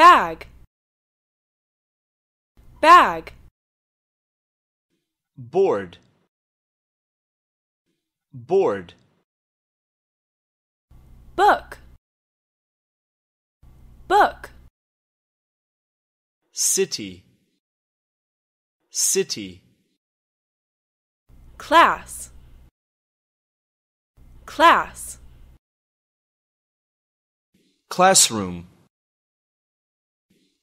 bag. Bag. Board. Board. Book. Book. City. City. Class. Class. Classroom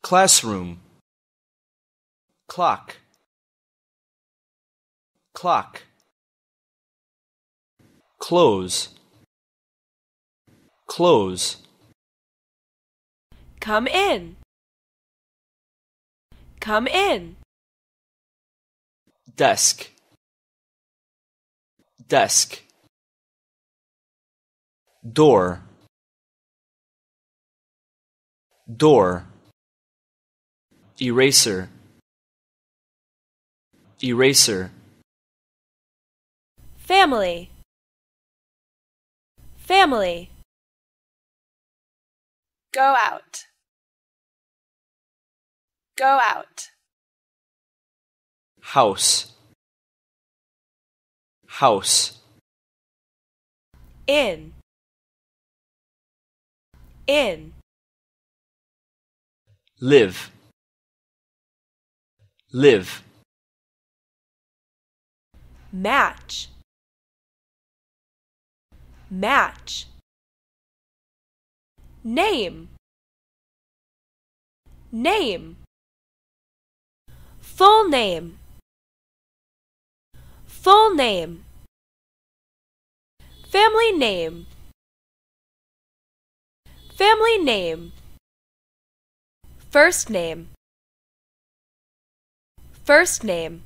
classroom. Clock. Clock. Close. Close. Come in. Come in. Desk. Desk. Door. Door eraser. Eraser. Family. Family. Go out. Go out. house. House. In. In. Live live. Match. Match. Name. Name. Full name. Full name. Family name. Family name. First name first name.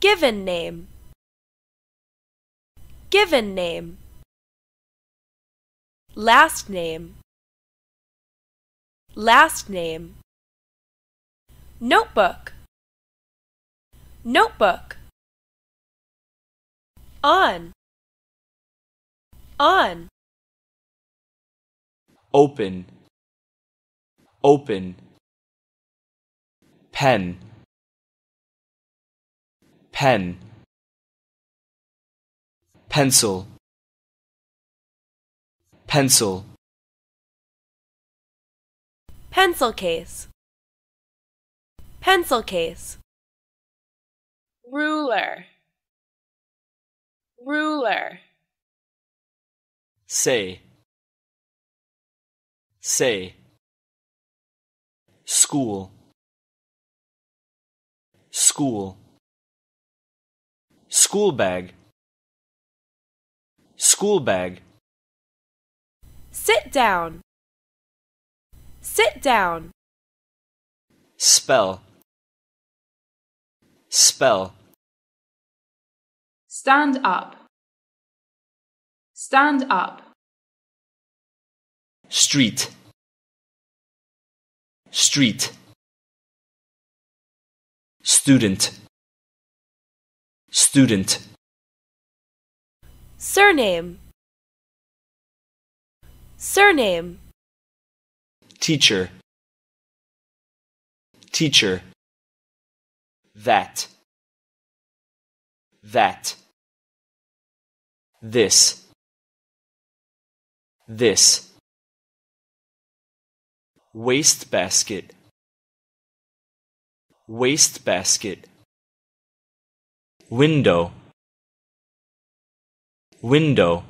Given name. Given name. Last name. Last name. Notebook. Notebook. On. On. Open. Open pen. Pen. Pencil. Pencil. Pencil case. Pencil case. Ruler. Ruler. say. Say. School school. School bag. School bag. Sit down. Sit down. Spell. Spell. Stand up. Stand up. street. Street student. Student. Surname. Surname. Teacher. Teacher. That. That. This. This. Waste basket waste basket. Window. Window